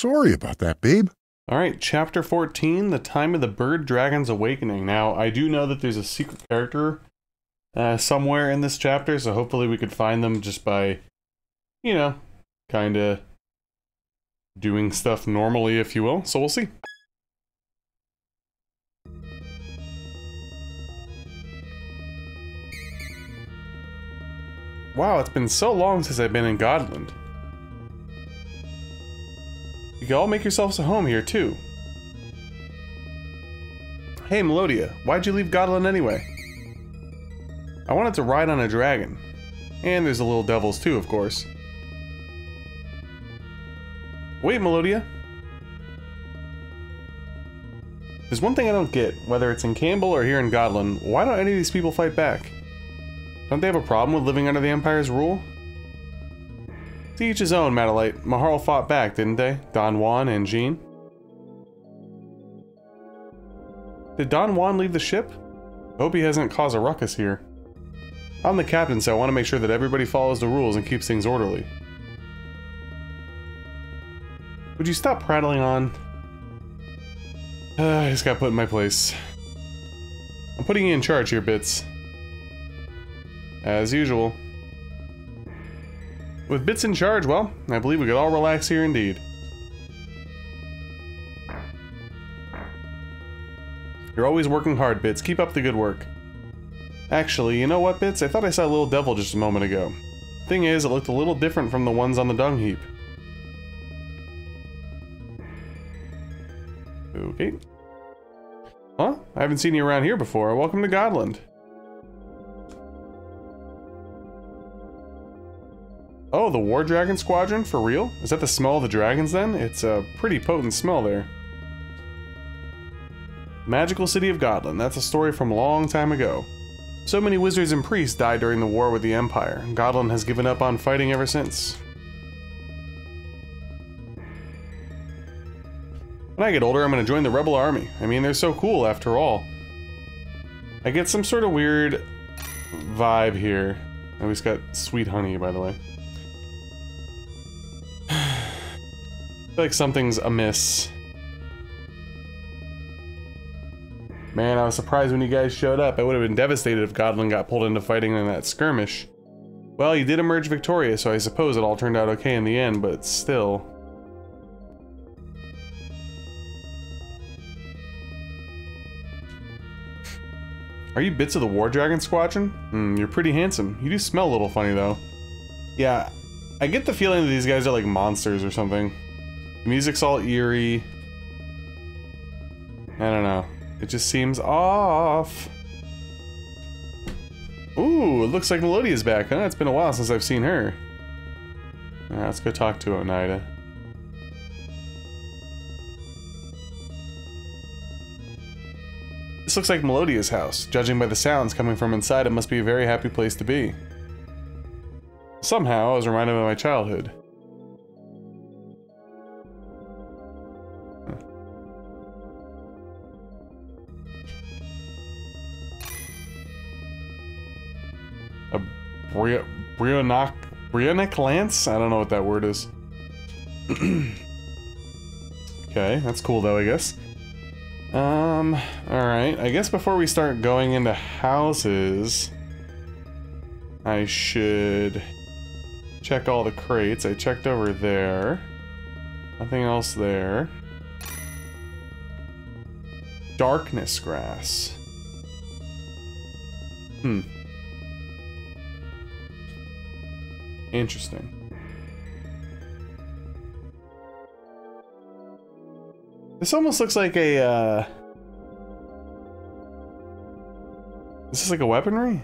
Sorry about that, babe. All right, chapter 14, The Time of the Bird Dragon's Awakening. Now, I do know that there's a secret character uh, somewhere in this chapter, so hopefully we could find them just by, you know, kind of doing stuff normally, if you will. So we'll see. Wow, it's been so long since I've been in Godland. Can all make yourselves a home here, too. Hey, Melodia, why'd you leave Godland anyway? I wanted to ride on a dragon. And there's the little devils, too, of course. Wait, Melodia. There's one thing I don't get, whether it's in Campbell or here in Godland, why don't any of these people fight back? Don't they have a problem with living under the Empire's rule? To each his own, Madalite. Maharl fought back, didn't they? Don Juan and Jean? Did Don Juan leave the ship? Hope he hasn't caused a ruckus here. I'm the captain, so I want to make sure that everybody follows the rules and keeps things orderly. Would you stop prattling on? Uh, I just got put in my place. I'm putting you in charge here, Bits. As usual. With Bits in charge, well, I believe we could all relax here indeed. You're always working hard, Bits. Keep up the good work. Actually, you know what, Bits? I thought I saw a little devil just a moment ago. Thing is, it looked a little different from the ones on the dung heap. Okay. Huh? I haven't seen you around here before. Welcome to Godland. Oh, the War Dragon Squadron? For real? Is that the smell of the dragons then? It's a pretty potent smell there. Magical City of Godland. That's a story from a long time ago. So many wizards and priests died during the war with the Empire. Godland has given up on fighting ever since. When I get older, I'm going to join the Rebel Army. I mean, they're so cool after all. I get some sort of weird vibe here. Oh, he's got sweet honey, by the way. Like something's amiss. Man, I was surprised when you guys showed up. I would have been devastated if Godland got pulled into fighting in that skirmish. Well, you did emerge victorious, so I suppose it all turned out okay in the end, but still. Are you bits of the War Dragon Squadron? Hmm, you're pretty handsome. You do smell a little funny, though. Yeah, I get the feeling that these guys are like monsters or something. The music's all eerie. I don't know. It just seems off. Ooh, it looks like Melodia's back, huh? It's been a while since I've seen her. Right, let's go talk to Oneida. This looks like Melodia's house. Judging by the sounds coming from inside, it must be a very happy place to be. Somehow, I was reminded of my childhood. Brionac Brionic Lance? I don't know what that word is. okay, that's cool though, I guess. Um, alright. I guess before we start going into houses, I should check all the crates. I checked over there. Nothing else there. Darkness grass. Hmm. Interesting. This almost looks like a, uh... This is this like a weaponry?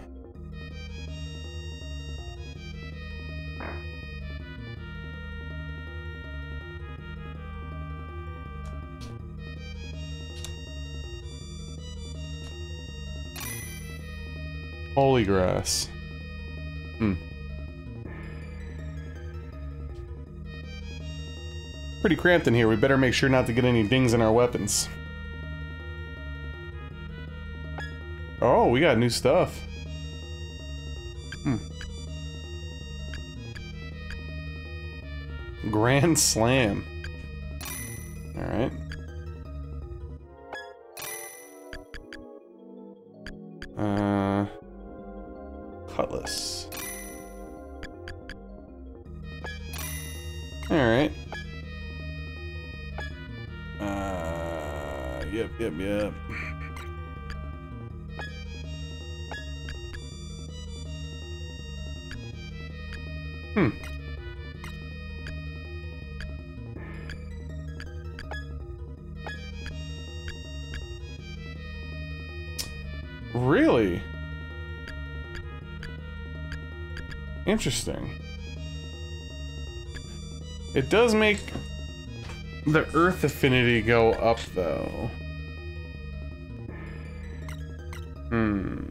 Holy grass. Hmm. Pretty cramped in here. We better make sure not to get any dings in our weapons. Oh, we got new stuff. Hmm. Grand Slam. Interesting. It does make the Earth affinity go up, though. Hmm.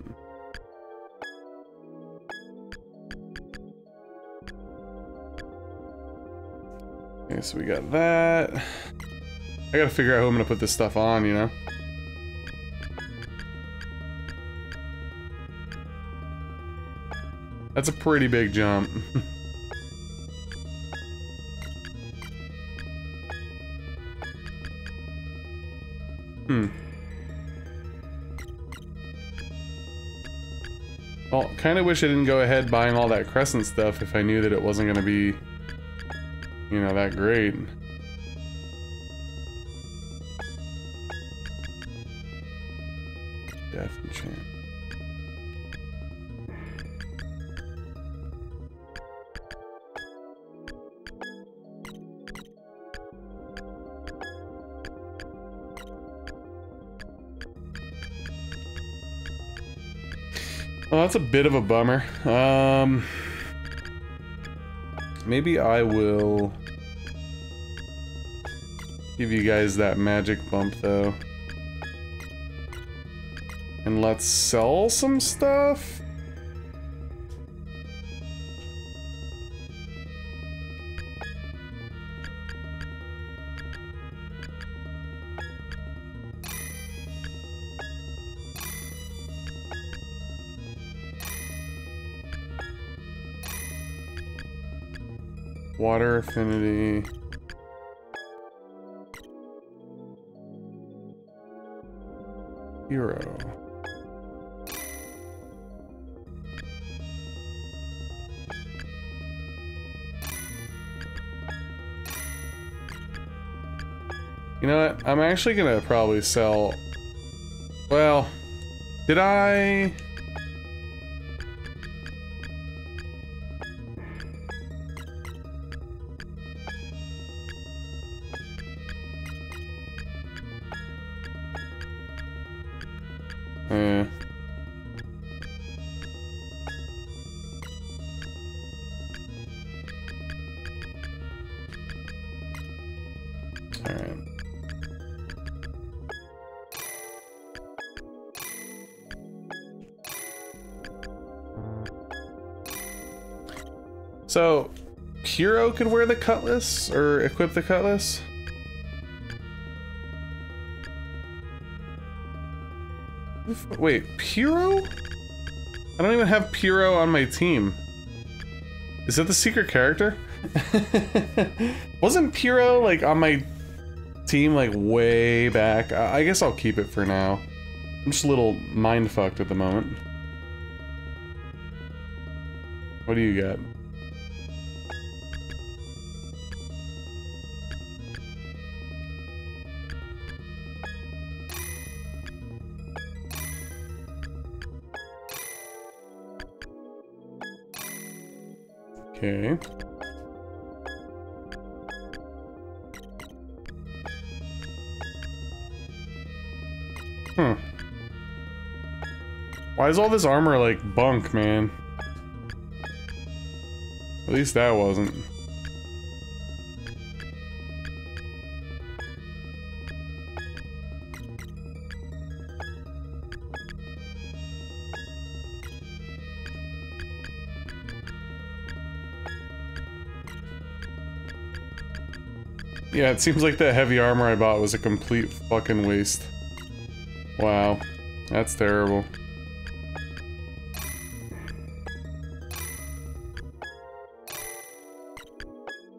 Okay, so we got that. I gotta figure out who I'm gonna put this stuff on, you know? That's a pretty big jump. hmm. Well, kind of wish I didn't go ahead buying all that Crescent stuff if I knew that it wasn't going to be, you know, that great. Death enchant. Well, that's a bit of a bummer. Um, maybe I will give you guys that magic bump, though. And let's sell some stuff? Water affinity. Hero. You know what? I'm actually gonna probably sell... Well, did I... could wear the cutlass or equip the cutlass? Wait, Piro? I don't even have Piro on my team. Is that the secret character? Wasn't Piro like on my team like way back? I, I guess I'll keep it for now. I'm just a little mind fucked at the moment. What do you got? Okay. Hmm. Why is all this armor like bunk, man? At least that wasn't. Yeah, it seems like that heavy armor I bought was a complete fucking waste. Wow. That's terrible.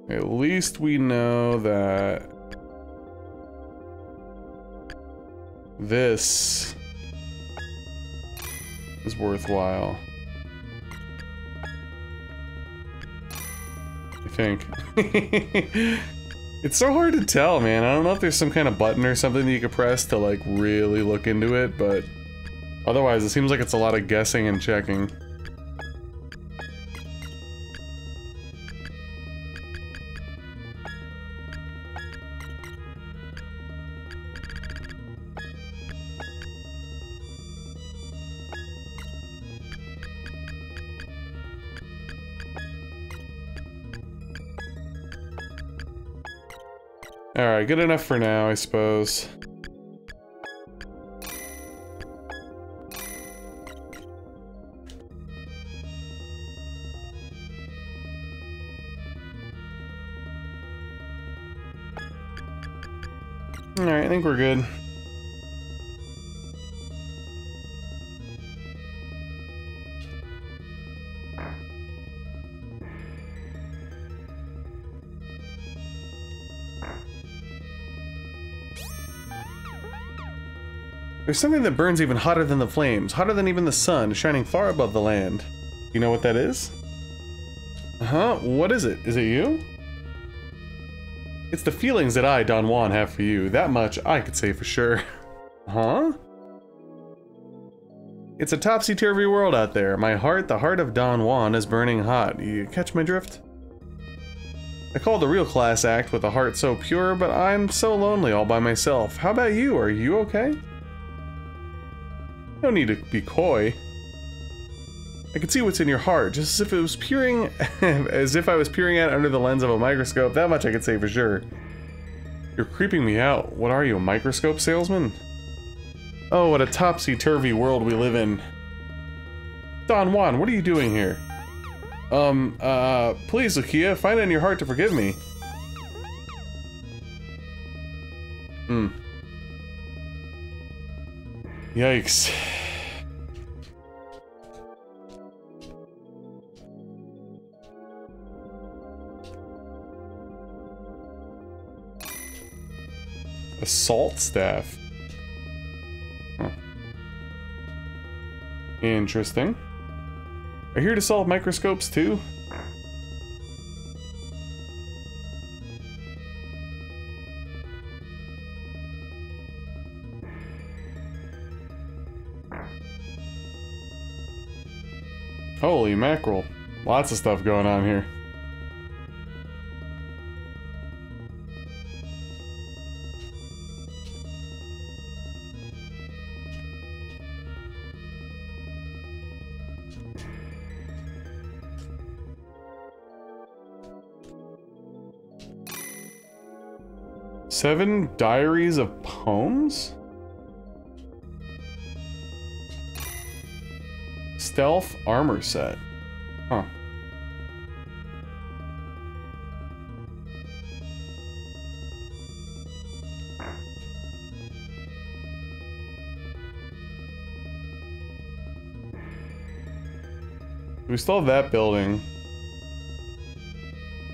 At least we know that this is worthwhile. I think. it's so hard to tell, man. I don't know if there's some kind of button or something that you could press to like really look into it, but otherwise it seems like it's a lot of guessing and checking. Alright, good enough for now, I suppose. Alright, I think we're good. There's something that burns even hotter than the flames, hotter than even the sun, shining far above the land. You know what that is? Uh-huh, what is it? Is it you? It's the feelings that I, Don Juan, have for you. That much I could say for sure. huh? It's a topsy-turvy world out there. My heart, the heart of Don Juan, is burning hot. You catch my drift? I call the real class act with a heart so pure, but I'm so lonely all by myself. How about you? Are you okay? No need to be coy. I can see what's in your heart, just as if it was peering, as if I was peering at under the lens of a microscope. That much I can say for sure. You're creeping me out. What are you, a microscope salesman? Oh, what a topsy-turvy world we live in. Don Juan, what are you doing here? Um, uh, please, Lucia, find it in your heart to forgive me. Hmm. Yikes. Assault staff. Huh. Interesting. Are here to solve microscopes too? Holy mackerel. Lots of stuff going on here. Seven diaries of poems? Stealth armor set. Huh. We still have that building.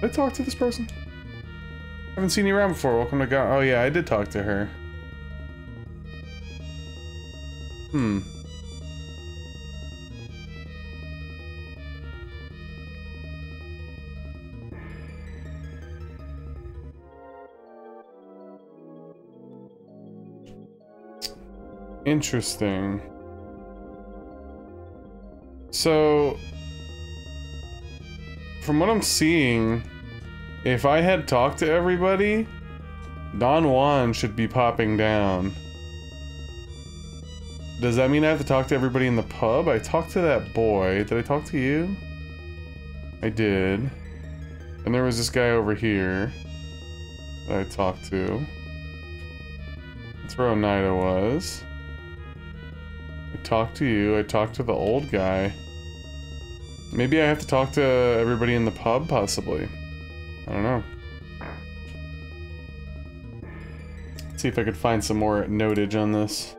Did I talk to this person? I haven't seen you around before. Welcome to God. Oh yeah, I did talk to her. Hmm. Interesting. So, from what I'm seeing, if I had talked to everybody, Don Juan should be popping down. Does that mean I have to talk to everybody in the pub? I talked to that boy. Did I talk to you? I did. And there was this guy over here that I talked to. That's where Oneida was talked to you. I talked to the old guy. Maybe I have to talk to everybody in the pub, possibly. I don't know. Let's see if I could find some more notage on this.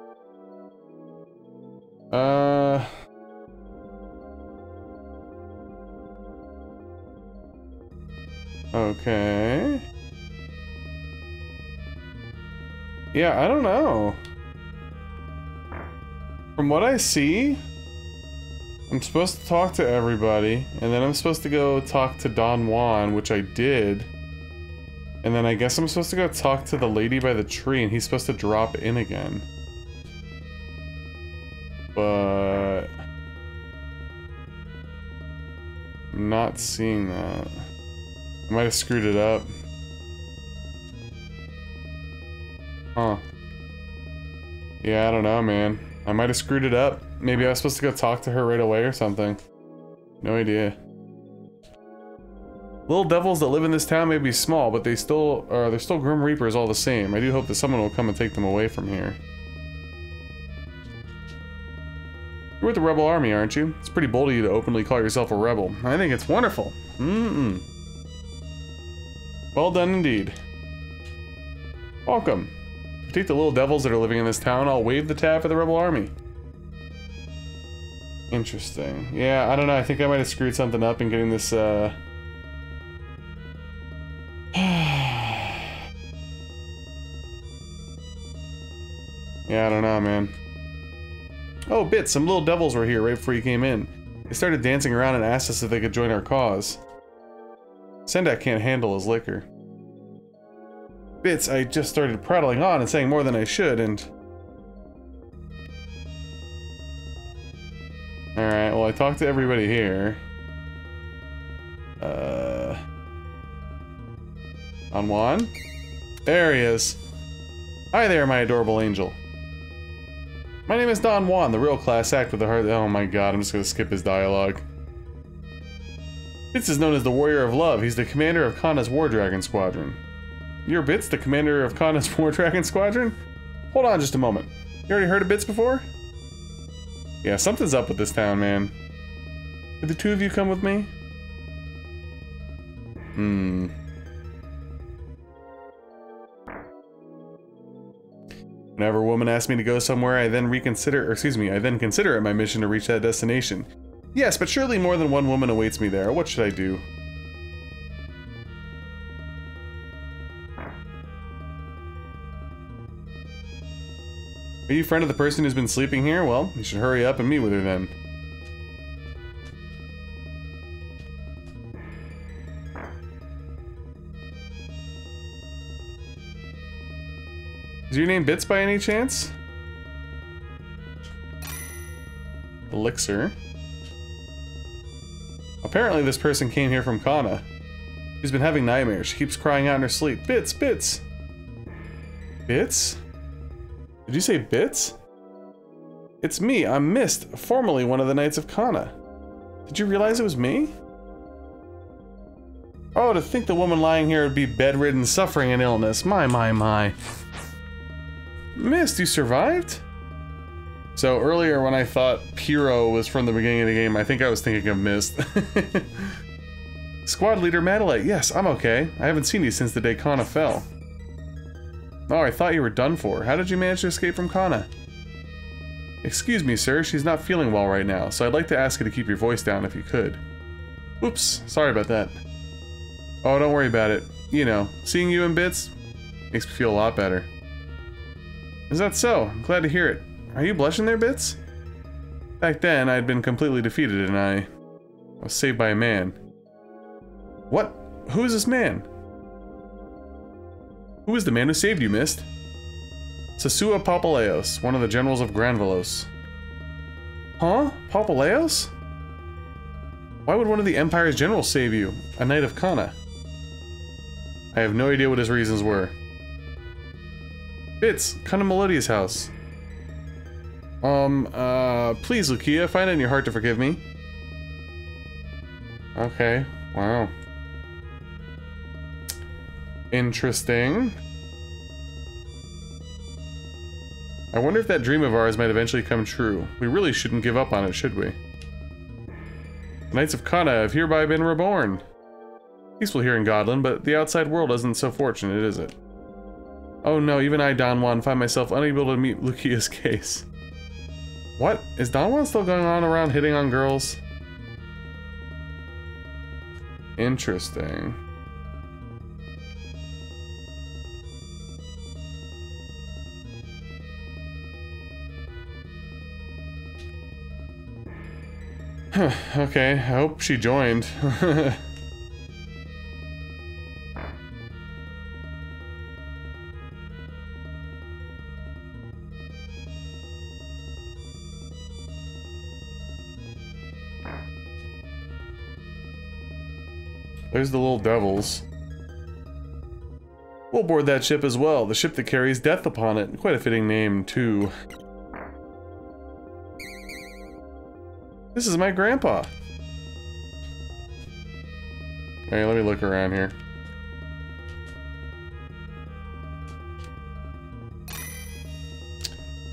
Uh... Okay. Yeah, I don't know. From what I see, I'm supposed to talk to everybody, and then I'm supposed to go talk to Don Juan, which I did. And then I guess I'm supposed to go talk to the lady by the tree, and he's supposed to drop in again. But... I'm not seeing that. I might have screwed it up. Huh. Yeah, I don't know, man. I might have screwed it up. Maybe I was supposed to go talk to her right away or something. No idea. Little devils that live in this town may be small, but they still are they're still Grim Reapers all the same. I do hope that someone will come and take them away from here. You're with the Rebel Army, aren't you? It's pretty bold of you to openly call yourself a rebel. I think it's wonderful. Mm-mm. Well done indeed. Welcome. Take the little devils that are living in this town, I'll wave the tab for the Rebel Army. Interesting. Yeah, I don't know. I think I might have screwed something up in getting this, uh... yeah, I don't know, man. Oh, Bits, some little devils were here right before you came in. They started dancing around and asked us if they could join our cause. Sendak can't handle his liquor bits, I just started prattling on and saying more than I should, and... Alright, well I talked to everybody here. Uh... On Juan? There he is. Hi there, my adorable angel. My name is Don Juan, the real class act with the heart- oh my god, I'm just gonna skip his dialogue. Bits is known as the Warrior of Love. He's the commander of Kahna's War Dragon Squadron. You're Bits, the commander of Kahna's War Dragon Squadron? Hold on just a moment. You already heard of Bits before? Yeah, something's up with this town, man. Did the two of you come with me? Hmm. Whenever a woman asks me to go somewhere, I then reconsider, or excuse me, I then consider it my mission to reach that destination. Yes, but surely more than one woman awaits me there. What should I do? Are you friend of the person who's been sleeping here? Well, you should hurry up and meet with her then. Is your name Bits by any chance? Elixir. Apparently this person came here from Kahna. She's been having nightmares. She keeps crying out in her sleep. Bits, Bits! Bits? Did you say Bits? It's me, I'm Mist, formerly one of the Knights of Kahna. Did you realize it was me? Oh, to think the woman lying here would be bedridden, suffering an illness. My, my, my. Mist, you survived? So earlier when I thought Pyro was from the beginning of the game, I think I was thinking of Mist. Squad leader Madalite, yes, I'm okay. I haven't seen you since the day Kahna fell. Oh, I thought you were done for. How did you manage to escape from Kahna? Excuse me, sir. She's not feeling well right now, so I'd like to ask you to keep your voice down if you could. Oops, sorry about that. Oh, don't worry about it. You know, seeing you in bits makes me feel a lot better. Is that so? I'm glad to hear it. Are you blushing there, Bits? Back then, I had been completely defeated and I was saved by a man. What? Who is this man? Who is the man who saved you, Mist? Sasua Palpaleos, one of the generals of Granbelos. Huh? Palpaleos? Why would one of the Empire's generals save you? A knight of Kahna? I have no idea what his reasons were. Bits, come to Melodia's house. Um, uh, please, Lucia, find it in your heart to forgive me. Okay, wow. Interesting. I wonder if that dream of ours might eventually come true. We really shouldn't give up on it, should we? Knights of Kahna have hereby been reborn. Peaceful here in Godland, but the outside world isn't so fortunate, is it? Oh no, even I, Don Juan, find myself unable to meet Lucia's case. What? Is Don Juan still going on around hitting on girls? Interesting. okay, I hope she joined. There's the little devils. We'll board that ship as well, the ship that carries death upon it. Quite a fitting name, too. This is my grandpa. Alright, let me look around here.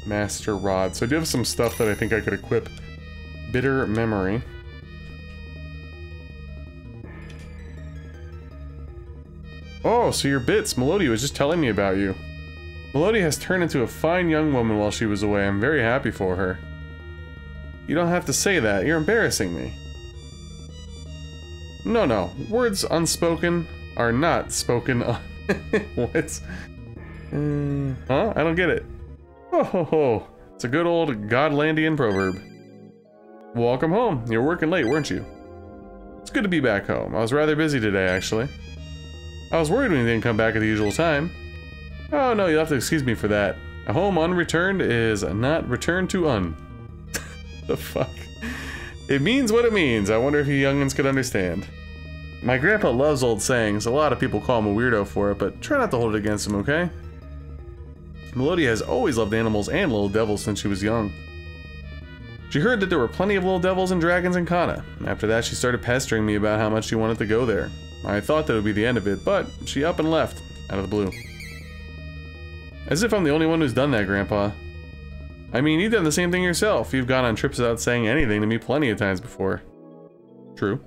Master Rod. So I do have some stuff that I think I could equip. Bitter Memory. Oh, so you're Bits. Melody was just telling me about you. Melody has turned into a fine young woman while she was away. I'm very happy for her. You don't have to say that. You're embarrassing me. No, no. Words unspoken are not spoken what? Uh, huh? I don't get it. Oh, ho, ho. It's a good old Godlandian proverb. Welcome home. You were working late, weren't you? It's good to be back home. I was rather busy today, actually. I was worried when you didn't come back at the usual time. Oh no, you'll have to excuse me for that. A home unreturned is not returned to un. The fuck? It means what it means. I wonder if you youngins could understand. My grandpa loves old sayings. A lot of people call him a weirdo for it, but try not to hold it against him, okay? Melodia has always loved animals and little devils since she was young. She heard that there were plenty of little devils and dragons in Kahna. After that, she started pestering me about how much she wanted to go there. I thought that would be the end of it, but she up and left, out of the blue. As if I'm the only one who's done that, Grandpa. I mean, you've done the same thing yourself. You've gone on trips without saying anything to me plenty of times before. True.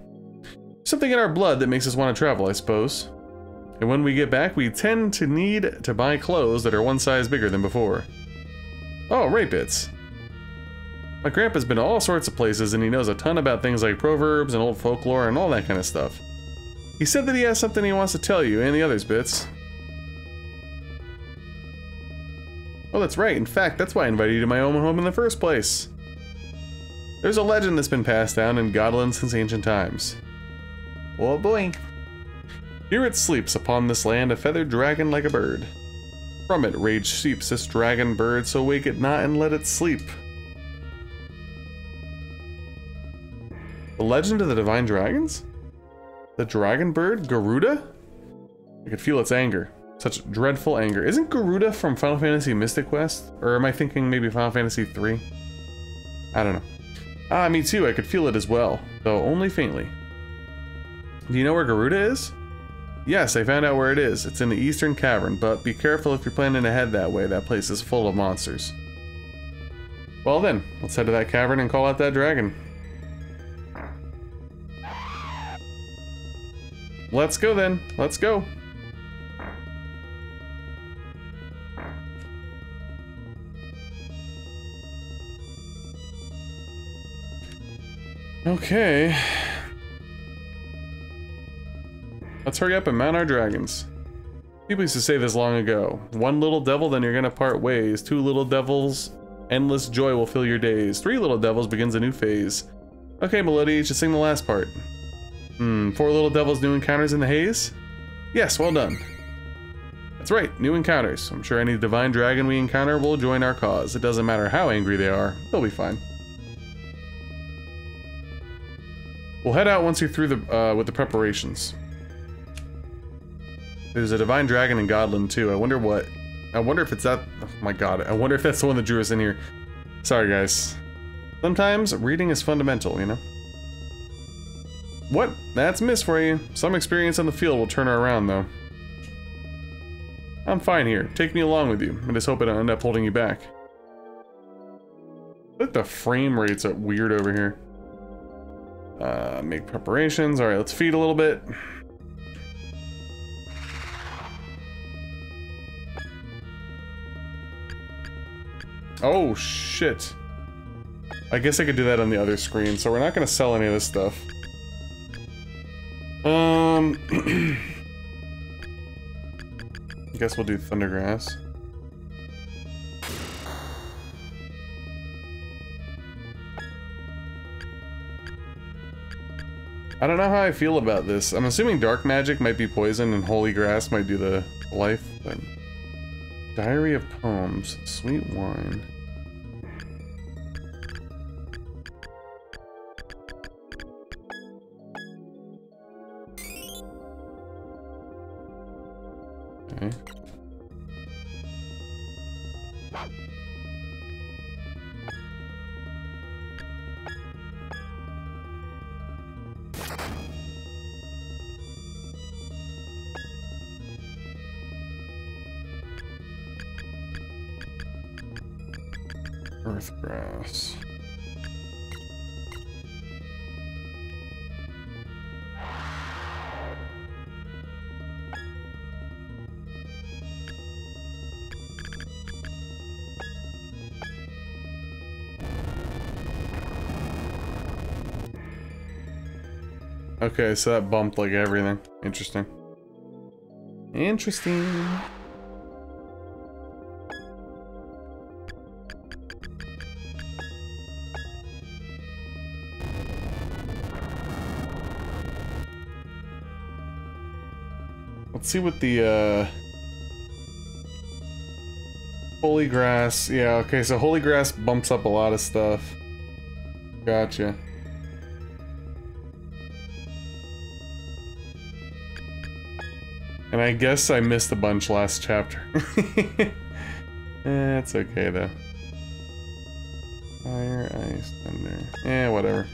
Something in our blood that makes us want to travel, I suppose. And when we get back, we tend to need to buy clothes that are one size bigger than before. Oh, right bits. My grandpa's been to all sorts of places and he knows a ton about things like proverbs and old folklore and all that kind of stuff. He said that he has something he wants to tell you and the others, Bits. Oh, that's right. In fact, that's why I invited you to my own home in the first place. There's a legend that's been passed down in Godland since ancient times. Oh boy. Here it sleeps upon this land a feathered dragon like a bird. From it rage sweeps this dragon bird, so wake it not and let it sleep. The legend of the divine dragons? The dragon bird? Garuda? I could feel its anger. Such dreadful anger. Isn't Garuda from Final Fantasy Mystic Quest? Or am I thinking maybe Final Fantasy 3? I don't know. Ah, me too. I could feel it as well, though only faintly. Do you know where Garuda is? Yes, I found out where it is. It's in the Eastern Cavern, but be careful if you're planning to head that way. That place is full of monsters. Well then, let's head to that cavern and call out that dragon. Let's go then. Let's go. Okay. Let's hurry up and mount our dragons. People used to say this long ago. One little devil, then you're gonna part ways. Two little devils, endless joy will fill your days. Three little devils begins a new phase. Okay, Melody, just sing the last part. Hmm, four little devils, new encounters in the haze? Yes, well done. That's right, new encounters. I'm sure any divine dragon we encounter will join our cause. It doesn't matter how angry they are, they'll be fine. We'll head out once you're through the uh, with the preparations. There's a divine dragon in Godland too. I wonder what. I wonder if it's that. Oh my god. I wonder if that's the one that drew us in here. Sorry, guys. Sometimes reading is fundamental, you know. What? That's miss for you. Some experience on the field will turn her around, though. I'm fine here. Take me along with you. I just hope I don't end up holding you back. Look, the frame rates are weird over here. Uh, make preparations. Alright, let's feed a little bit. Oh, shit. I guess I could do that on the other screen, so we're not going to sell any of this stuff. Um, I guess we'll do Thundergrass. I don't know how I feel about this. I'm assuming dark magic might be poison and holy grass might do the life, but... Diary of Poems, Sweet Wine. Okay. Okay, so that bumped like everything. Interesting. Interesting. Let's see what the, uh... Holy Grass. Yeah, okay, so Holy Grass bumps up a lot of stuff. Gotcha. And I guess I missed a bunch last chapter. eh, it's okay though. Fire, ice, thunder. Eh, whatever.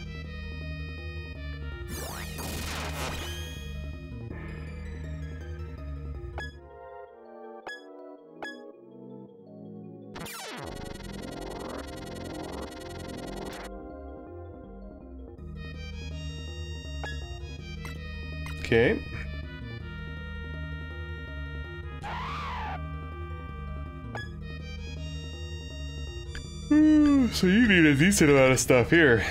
Okay. Decent amount of stuff here.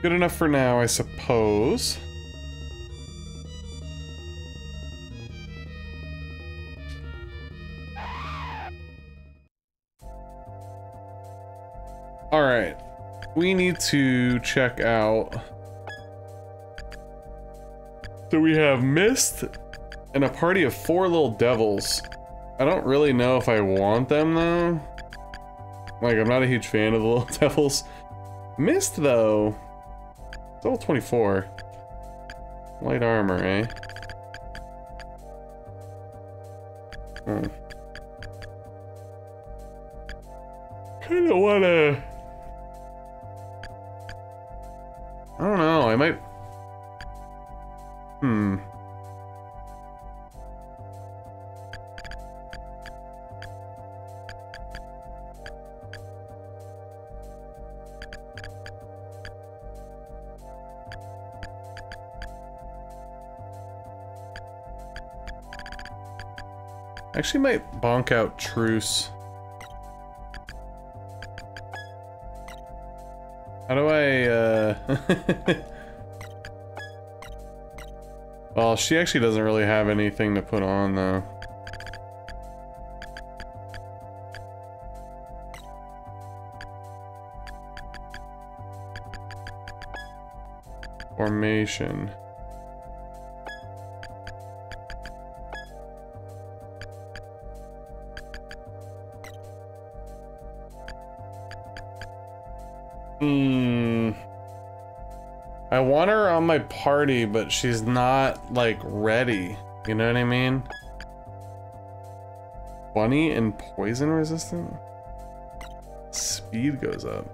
Good enough for now, I suppose. We need to check out... So we have Mist and a party of four little devils. I don't really know if I want them, though. Like, I'm not a huge fan of the little devils. Mist, though... It's all 24. Light armor, eh? Hmm. Kinda wanna... I might... Hmm. Actually might bonk out Truce. How do I, uh... well, she actually doesn't really have anything to put on, though. Formation. Want her on my party, but she's not, like, ready. You know what I mean? Bunny and poison resistant? Speed goes up.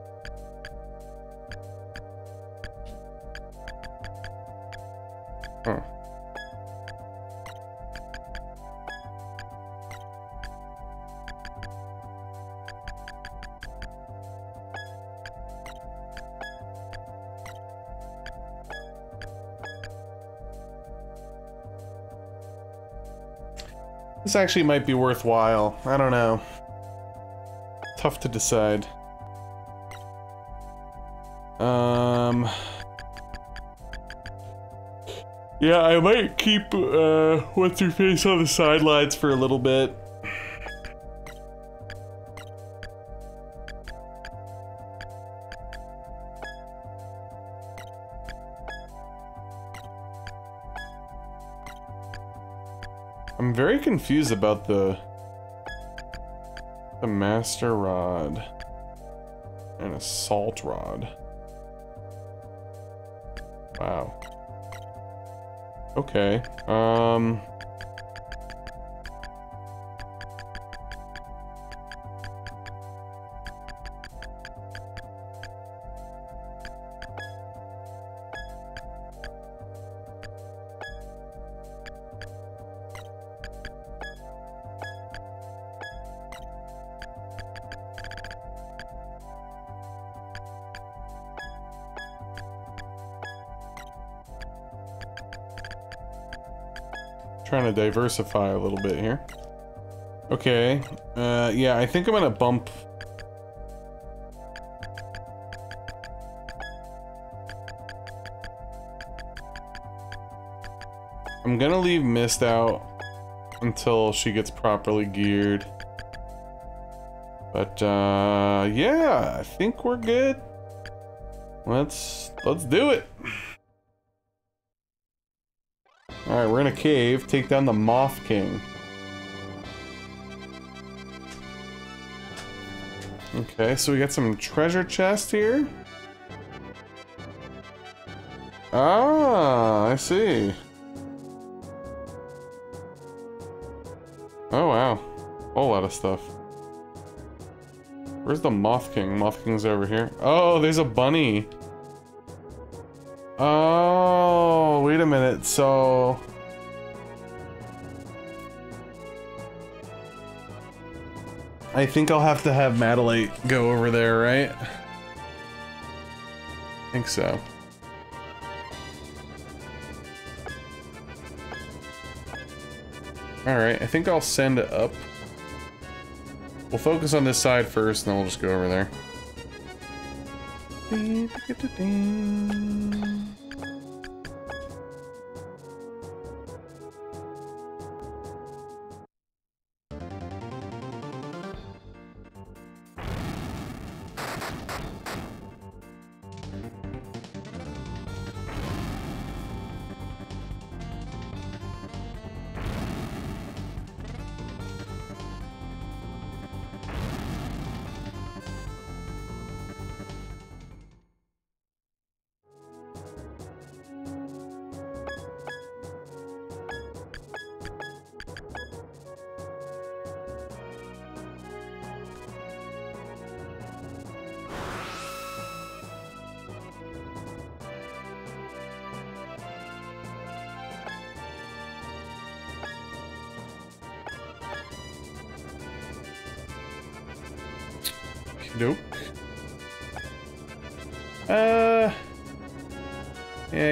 Actually might be worthwhile. I don't know. Tough to decide. Um... Yeah, I might keep uh, what's her face on the sidelines for a little bit. I'm very confused about the the master rod and assault rod. Wow. Okay. Um. Diversify a little bit here. Okay. Uh, yeah, I think I'm gonna bump... I'm gonna leave Mist out until she gets properly geared. But, uh, yeah, I think we're good. Let's, let's do it. We're in a cave. Take down the Moth King. Okay, so we got some treasure chest here. Ah, I see. Oh, wow. Whole lot of stuff. Where's the Moth King? Moth King's over here. Oh, there's a bunny. Oh, wait a minute. So... I think I'll have to have Matelite go over there, right? I think so. Alright, I think I'll send it up. We'll focus on this side first, and then we'll just go over there.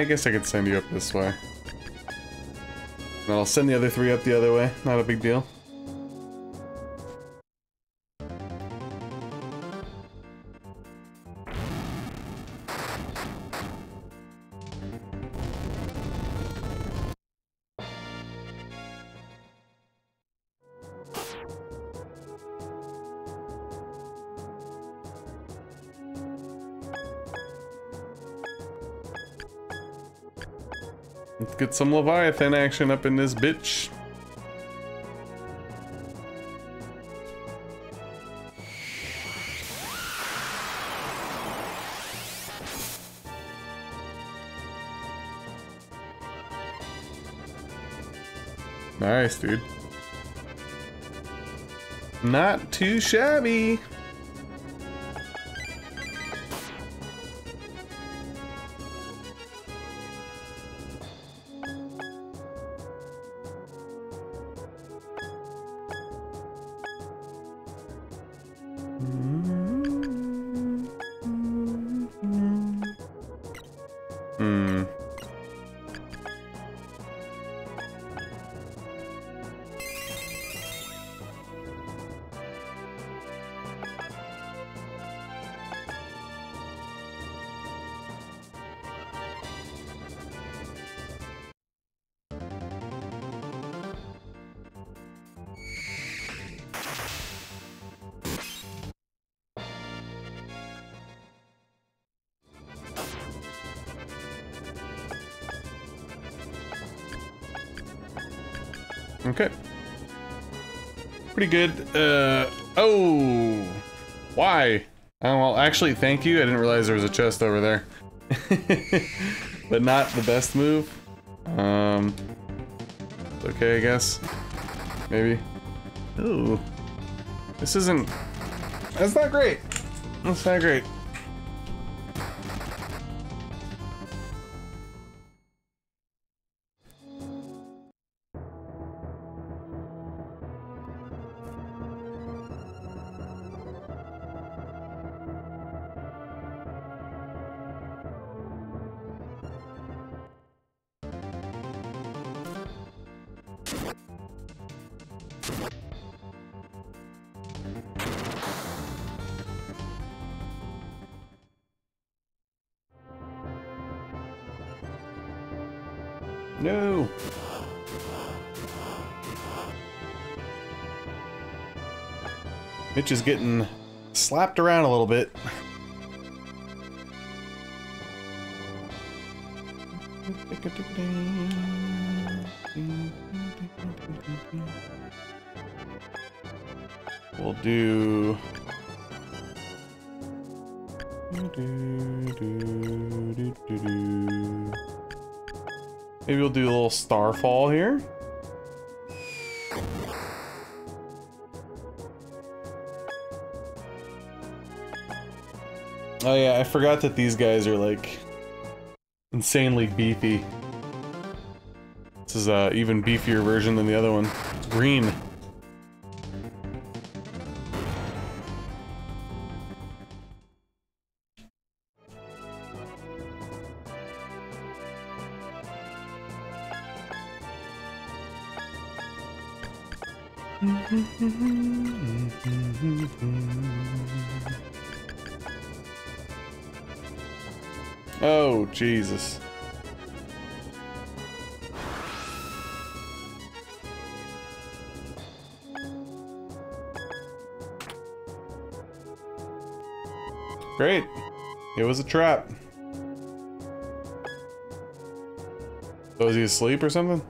I guess I could send you up this way. And I'll send the other three up the other way. Not a big deal. Get some Leviathan action up in this bitch. Nice, dude. Not too shabby. Mm-hmm. Pretty good. Uh, oh, why? Oh, well, actually, thank you. I didn't realize there was a chest over there. but not the best move. Um, okay, I guess. Maybe. Ooh. This isn't... That's not great. That's not great. Mitch is getting slapped around a little bit. We'll do... Maybe we'll do a little starfall here. Oh yeah, I forgot that these guys are like insanely beefy. This is a even beefier version than the other one. It's green. Trap. Oh, is he asleep or something?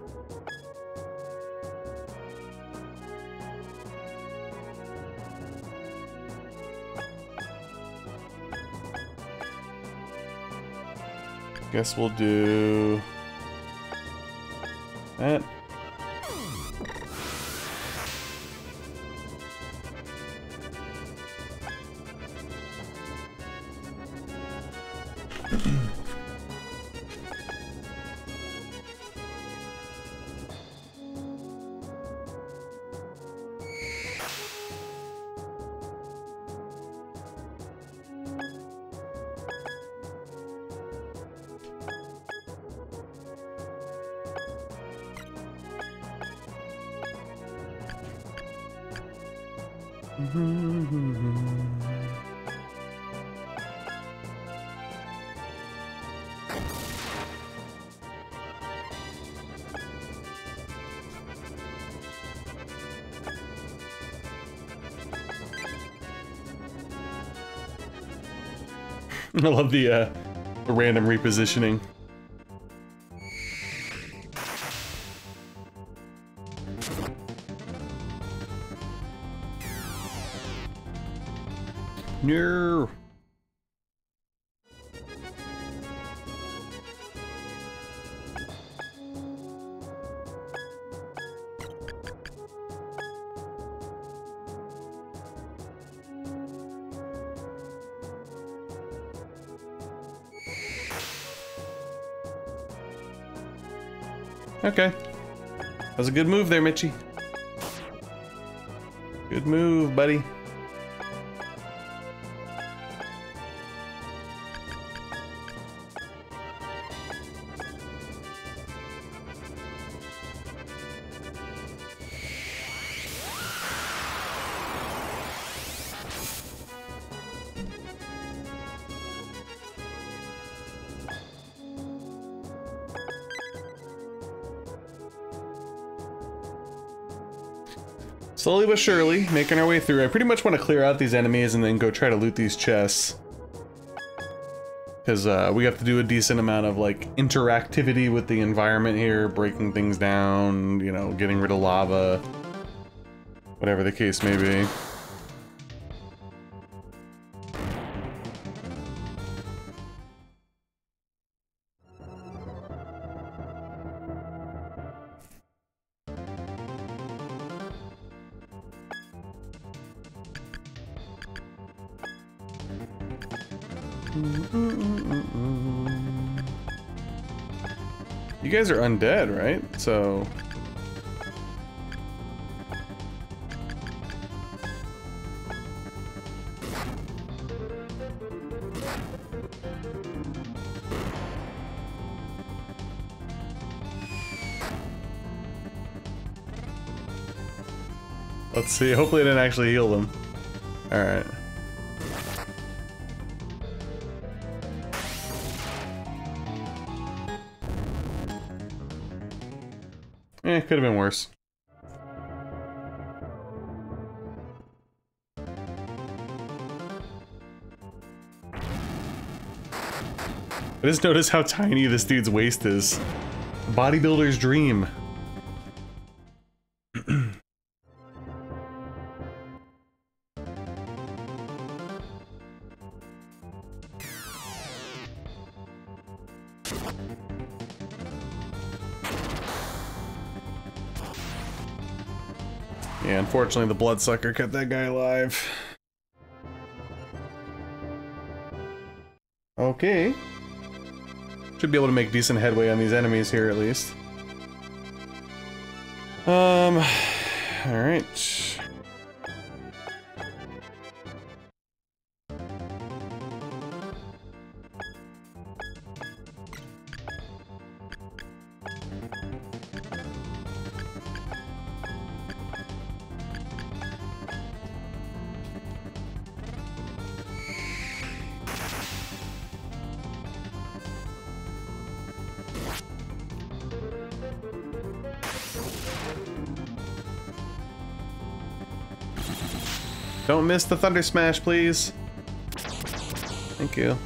Guess we'll do I love the, uh, the random repositioning. No. Was a good move there, Mitchy. Good move, buddy. Surely, making our way through. I pretty much want to clear out these enemies and then go try to loot these chests. because uh, we have to do a decent amount of like interactivity with the environment here, breaking things down, you know, getting rid of lava, whatever the case may be. Guys are undead, right? So... Let's see, hopefully I didn't actually heal them. Alright. Eh, could have been worse. I just noticed how tiny this dude's waist is. Bodybuilder's dream. Unfortunately the bloodsucker kept that guy alive. Okay. Should be able to make decent headway on these enemies here at least. Um, alright. Miss the Thunder Smash, please. Thank you.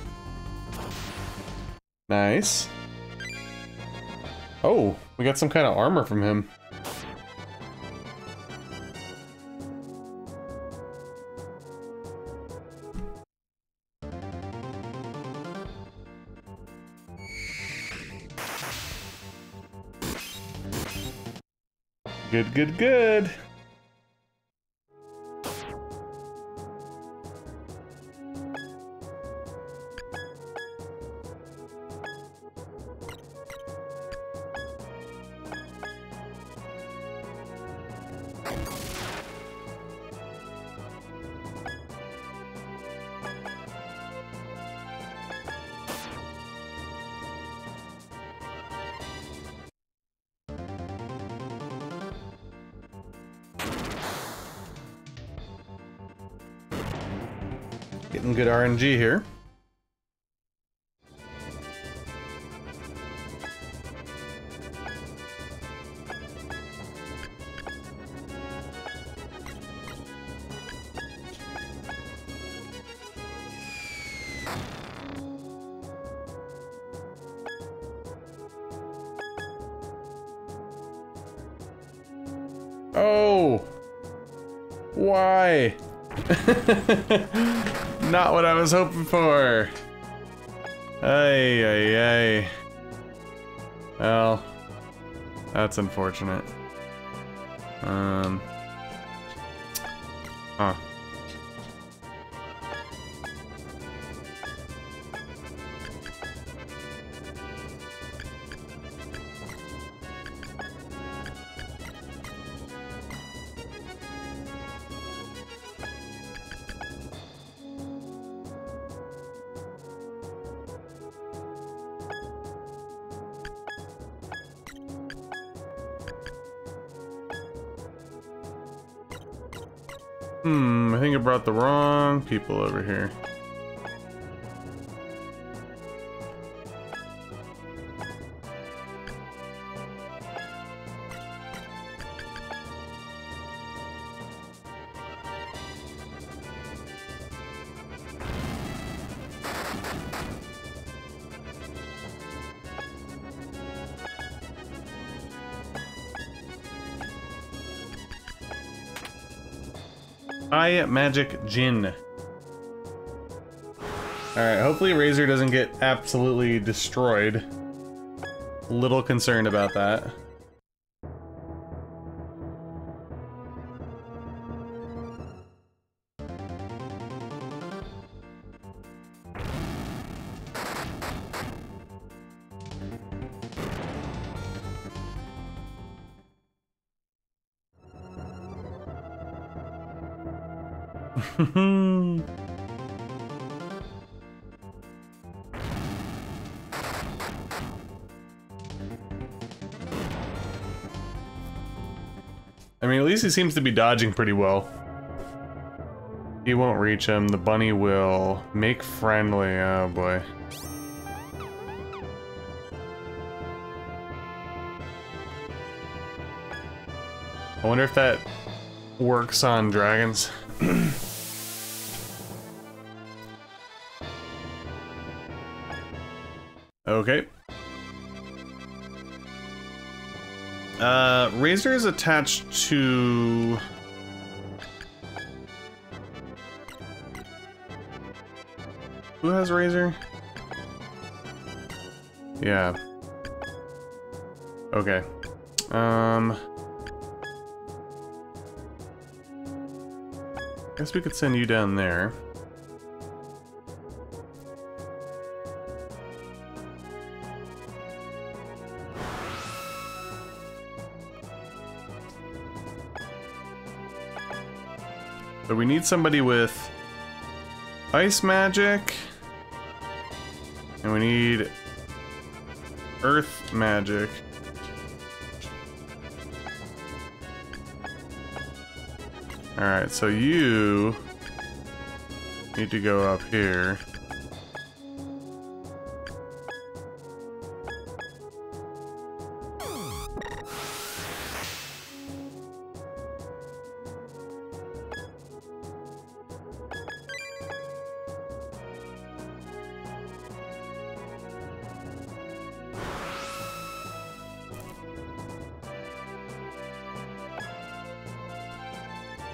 Nice. Oh, we got some kind of armor from him. Good, good, good. Getting good RNG here. Oh! Why? Was hoping for. Ay, ay, ay. Well, that's unfortunate. people over here. High Magic Gin. Alright, hopefully Razor doesn't get absolutely destroyed. Little concerned about that. Seems to be dodging pretty well. He won't reach him. The bunny will make friendly. Oh boy. I wonder if that works on dragons. Razor is attached to... Who has Razor? Yeah. Okay. Um... Guess we could send you down there. We need somebody with ice magic. And we need earth magic. Alright, so you need to go up here.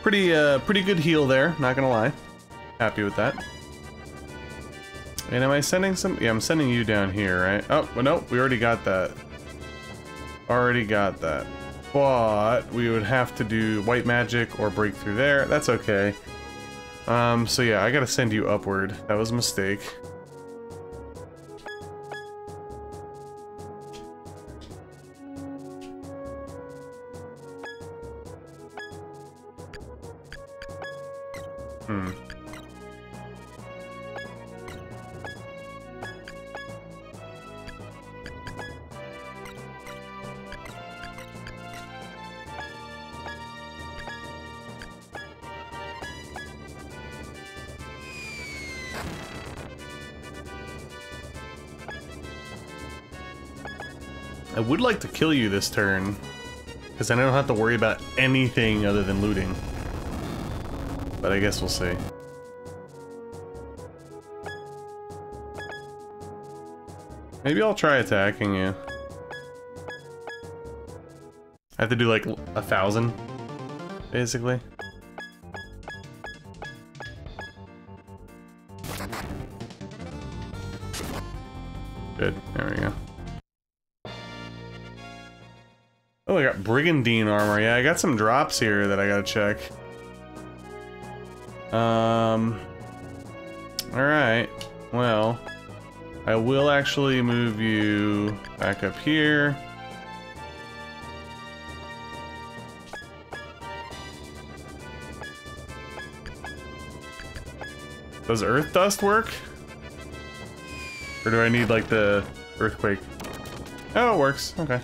Pretty, uh, pretty good heal there, not gonna lie. Happy with that. And am I sending some? Yeah, I'm sending you down here, right? Oh, well, no, we already got that. Already got that. But we would have to do white magic or break through there. That's okay. Um, so yeah, I gotta send you upward. That was a mistake. Like to kill you this turn, because then I don't have to worry about anything other than looting. But I guess we'll see. Maybe I'll try attacking you. I have to do like a thousand, basically. Brigandine armor. Yeah, I got some drops here that I gotta check. Um. Alright. Well, I will actually move you back up here. Does earth dust work? Or do I need like the earthquake? Oh, it works. Okay.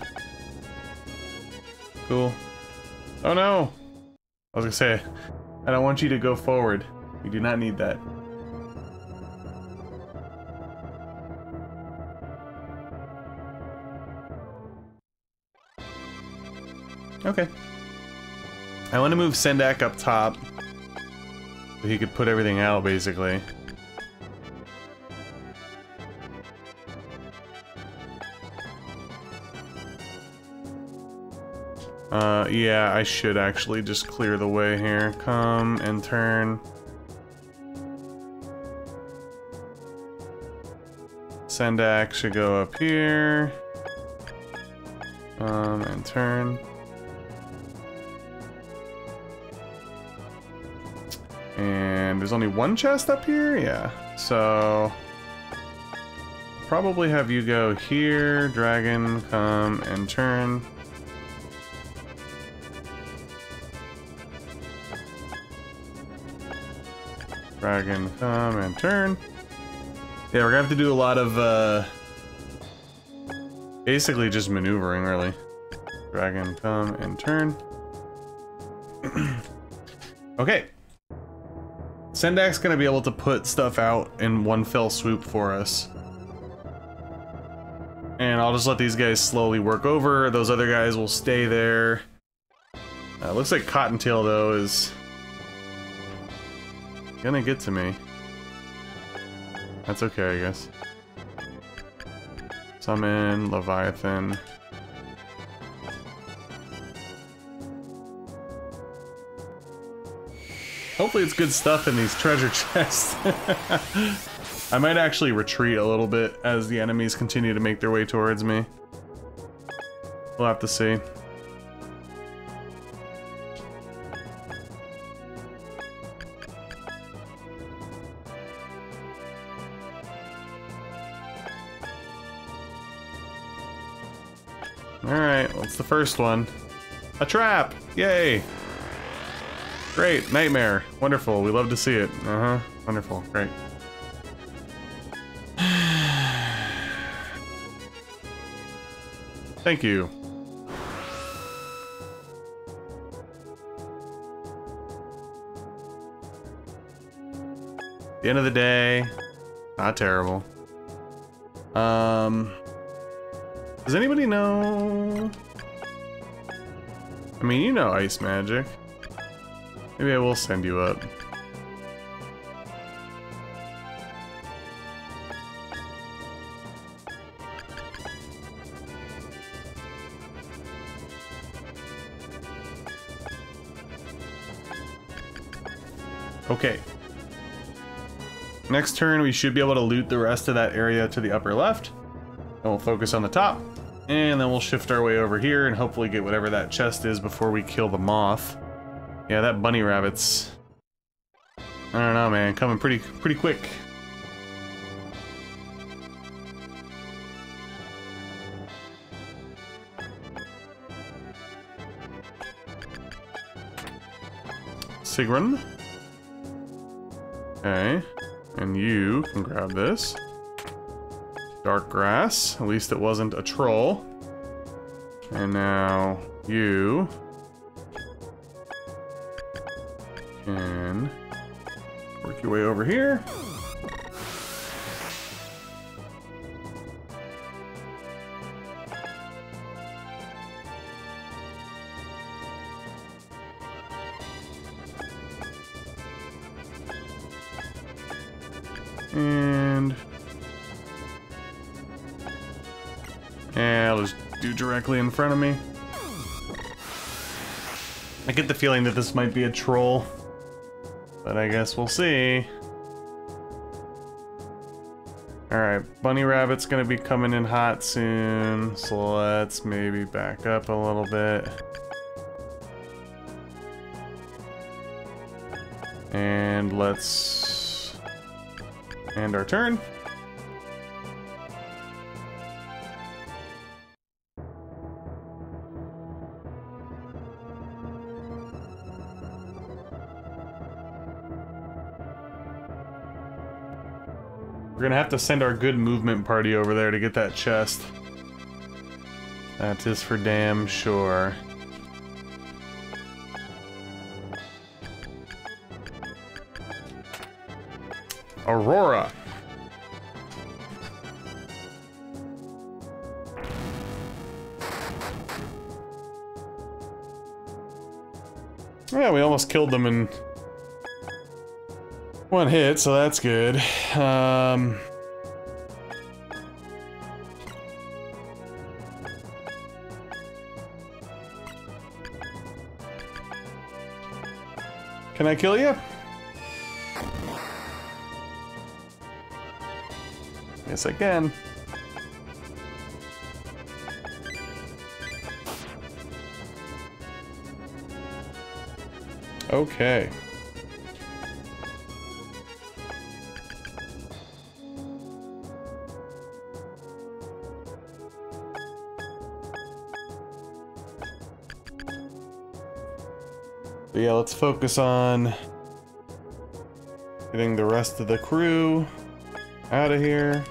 Cool. Oh no! I was gonna say, I don't want you to go forward. We do not need that. Okay. I want to move Sendak up top. So he could put everything out, basically. Uh, yeah, I should actually just clear the way here. Come and turn. Sendak should go up here. Um, and turn. And there's only one chest up here? Yeah. So... Probably have you go here, dragon, come and turn. Dragon, come and turn. Yeah, we're gonna have to do a lot of, uh... Basically just maneuvering, really. Dragon, come and turn. okay. Sendak's gonna be able to put stuff out in one fell swoop for us. And I'll just let these guys slowly work over. Those other guys will stay there. Uh, looks like Cottontail, though, is Gonna get to me. That's okay, I guess. Summon, Leviathan. Hopefully it's good stuff in these treasure chests. I might actually retreat a little bit as the enemies continue to make their way towards me. We'll have to see. What's the first one? A trap! Yay! Great, nightmare. Wonderful, we love to see it. Uh-huh, wonderful, great. Thank you. the end of the day, not terrible. Um, does anybody know? I mean, you know ice magic. Maybe I will send you up. Okay. Next turn, we should be able to loot the rest of that area to the upper left. And we'll focus on the top. And then we'll shift our way over here and hopefully get whatever that chest is before we kill the moth. Yeah, that bunny rabbit's... I don't know, man. Coming pretty, pretty quick. Sigrun. Okay. And you can grab this. Dark grass. At least it wasn't a troll. And now you can work your way over here. Yeah, I'll just do directly in front of me. I get the feeling that this might be a troll, but I guess we'll see. Alright, Bunny Rabbit's gonna be coming in hot soon, so let's maybe back up a little bit. And let's end our turn. We're gonna have to send our good movement party over there to get that chest. That is for damn sure. Aurora. Yeah, we almost killed them in one hit, so that's good. Um, can I kill you? Yes, I can. Okay. Yeah, let's focus on getting the rest of the crew out of here.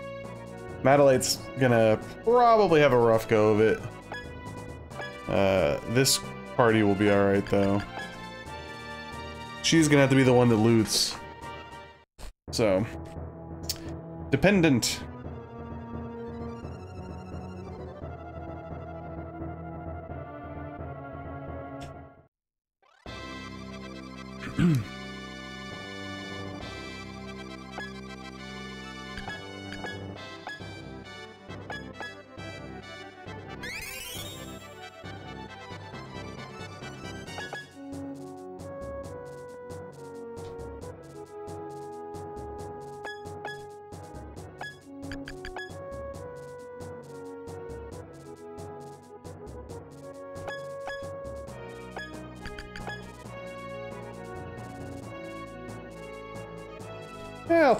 Matelite's gonna probably have a rough go of it. Uh, this party will be alright though. She's gonna have to be the one that loots. So, dependent.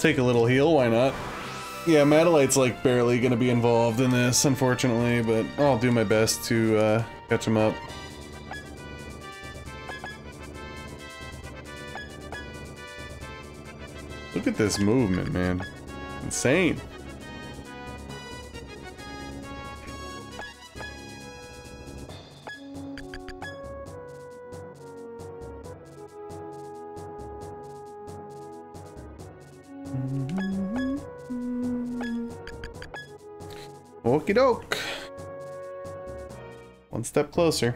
Take a little heal, why not? Yeah, Matelite's like barely gonna be involved in this, unfortunately, but I'll do my best to uh, catch him up. Look at this movement, man. Insane. Okie doke. One step closer.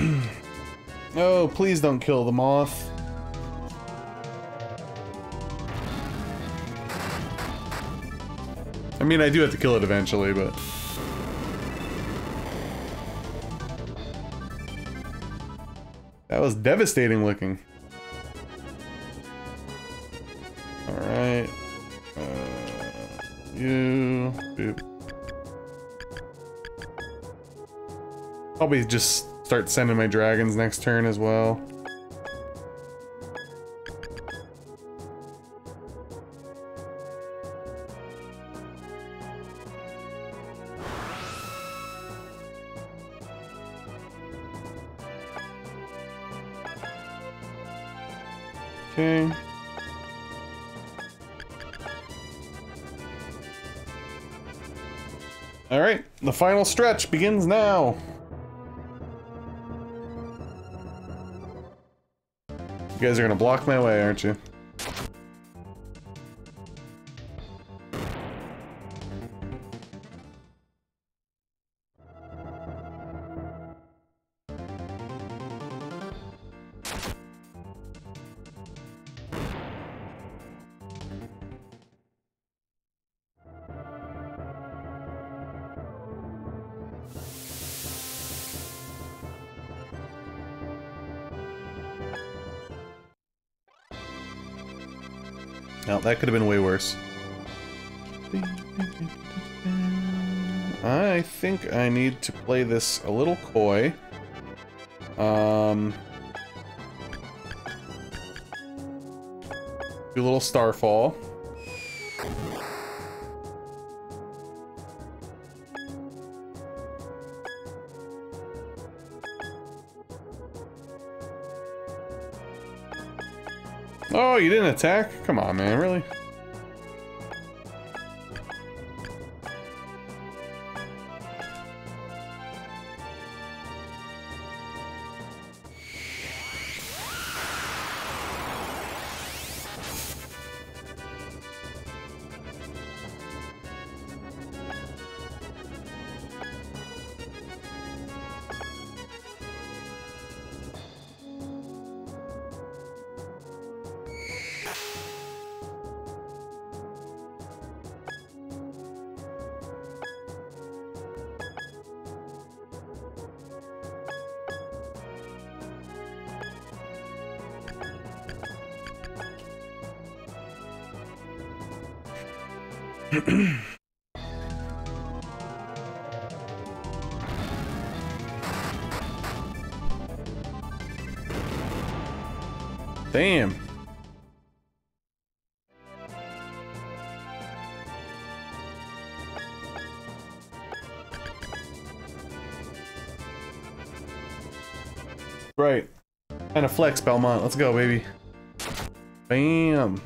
oh, please don't kill the moth. I mean, I do have to kill it eventually, but... That was devastating looking. Alright. Uh, you... Boop. Probably just start sending my dragons next turn as well. Okay. All right, the final stretch begins now. You guys are gonna block my way, aren't you? That could have been way worse. I think I need to play this a little coy. Um... Do a little starfall. Oh, you didn't attack? Come on, man, really? Flex, Belmont. Let's go, baby. Bam.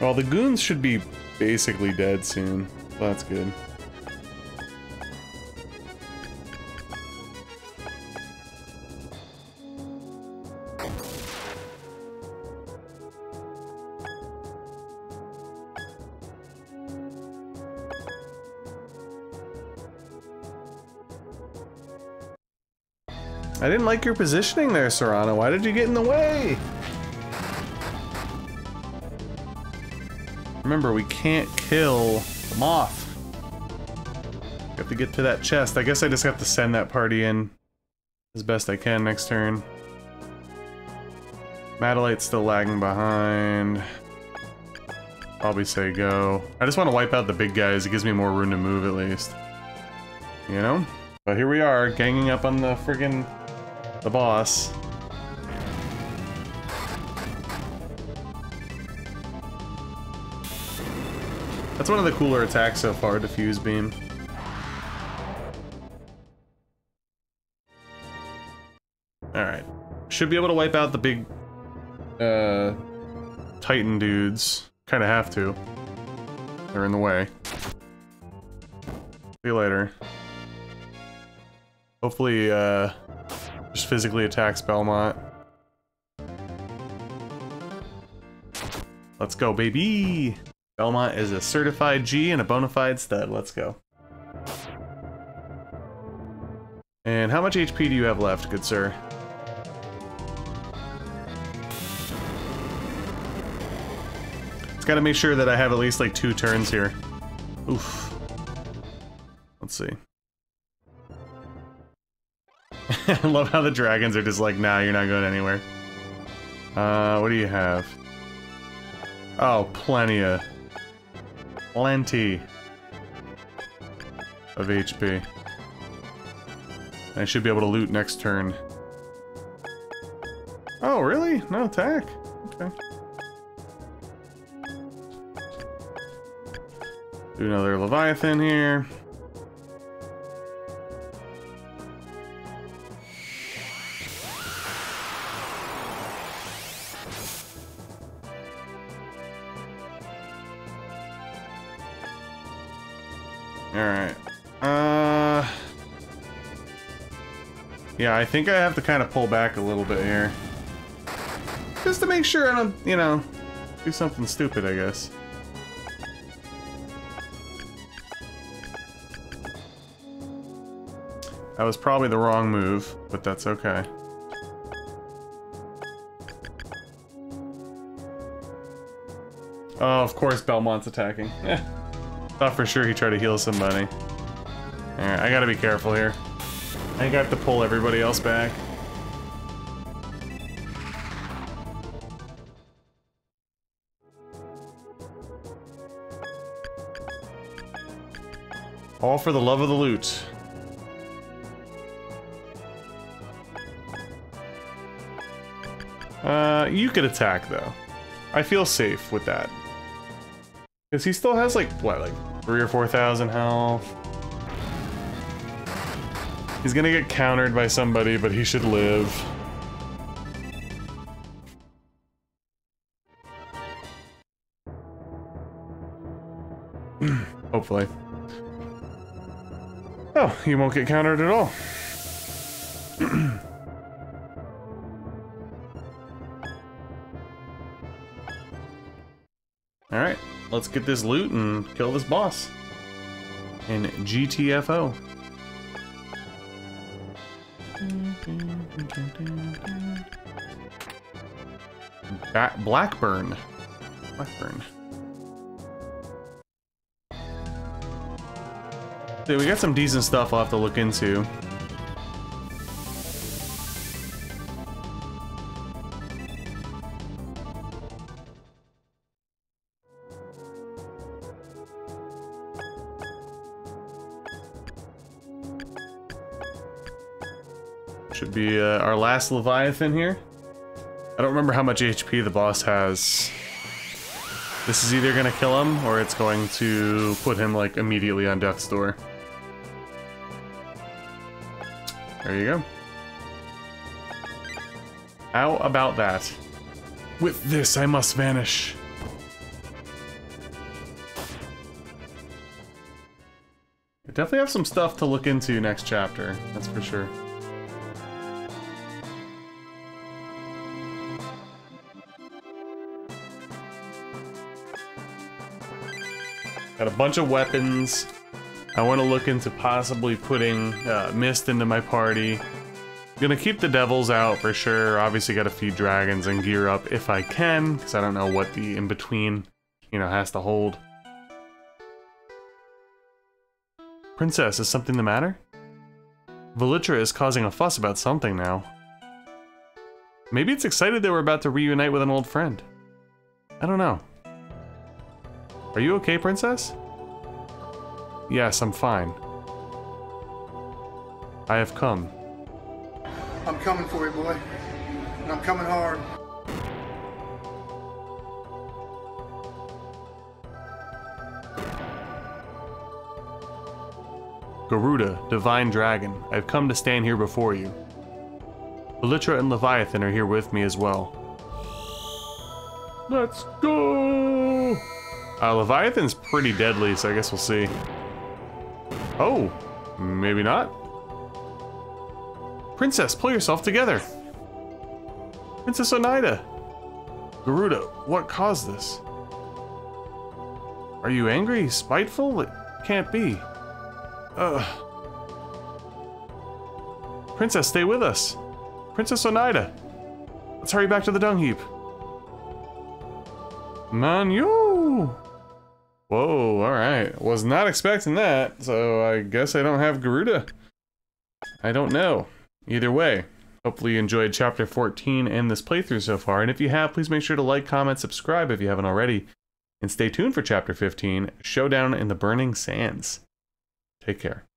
Well, the goons should be basically dead soon. that's good. Like your positioning there, Serana. Why did you get in the way? Remember, we can't kill the moth. Have to get to that chest. I guess I just have to send that party in as best I can next turn. Matelite's still lagging behind. Probably say go. I just want to wipe out the big guys. It gives me more room to move at least. You know? But here we are, ganging up on the friggin' the boss. That's one of the cooler attacks so far, Diffuse Beam. Alright. Should be able to wipe out the big, uh, Titan dudes. Kinda have to. They're in the way. See you later. Hopefully, uh, just physically attacks Belmont. Let's go, baby! Belmont is a certified G and a bona fide stud. Let's go. And how much HP do you have left, good sir? It's gotta make sure that I have at least like two turns here. Oof. Let's see. I love how the dragons are just like, nah, you're not going anywhere. Uh, what do you have? Oh, plenty of... Plenty of HP. I should be able to loot next turn. Oh, really? No attack? Okay. Do another Leviathan here. Uh, yeah, I think I have to kind of pull back a little bit here. Just to make sure I don't, you know, do something stupid, I guess. That was probably the wrong move, but that's okay. Oh, of course Belmont's attacking. Yeah. Thought for sure he tried to heal somebody. Alright, I gotta be careful here. I think I have to pull everybody else back. All for the love of the loot. Uh, you could attack, though. I feel safe with that. Because he still has, like, what, like, three or 4,000 health? He's gonna get countered by somebody, but he should live. Hopefully. Oh, he won't get countered at all. Let's get this loot and kill this boss. In GTFO. Ba Blackburn. Blackburn. See, we got some decent stuff I'll have to look into. Leviathan here. I don't remember how much HP the boss has. This is either gonna kill him, or it's going to put him, like, immediately on death's door. There you go. How about that? With this, I must vanish. I definitely have some stuff to look into next chapter, that's for sure. Got a bunch of weapons. I want to look into possibly putting uh, Mist into my party. Gonna keep the devils out for sure. Obviously got a few dragons and gear up if I can, because I don't know what the in-between, you know, has to hold. Princess, is something the matter? Velitra is causing a fuss about something now. Maybe it's excited that we're about to reunite with an old friend. I don't know. Are you okay, Princess? Yes, I'm fine. I have come. I'm coming for you, boy. And I'm coming hard. Garuda, Divine Dragon, I've come to stand here before you. Velitra and Leviathan are here with me as well. Let's go! Uh, Leviathan's pretty deadly, so I guess we'll see. Oh, maybe not. Princess, pull yourself together. Princess Oneida. Garuda, what caused this? Are you angry, spiteful? It can't be. Ugh. Princess, stay with us. Princess Oneida. Let's hurry back to the dung heap. Man, you. Whoa, alright. Was not expecting that, so I guess I don't have Garuda. I don't know. Either way, hopefully you enjoyed Chapter 14 and this playthrough so far, and if you have, please make sure to like, comment, subscribe if you haven't already, and stay tuned for Chapter 15, Showdown in the Burning Sands. Take care.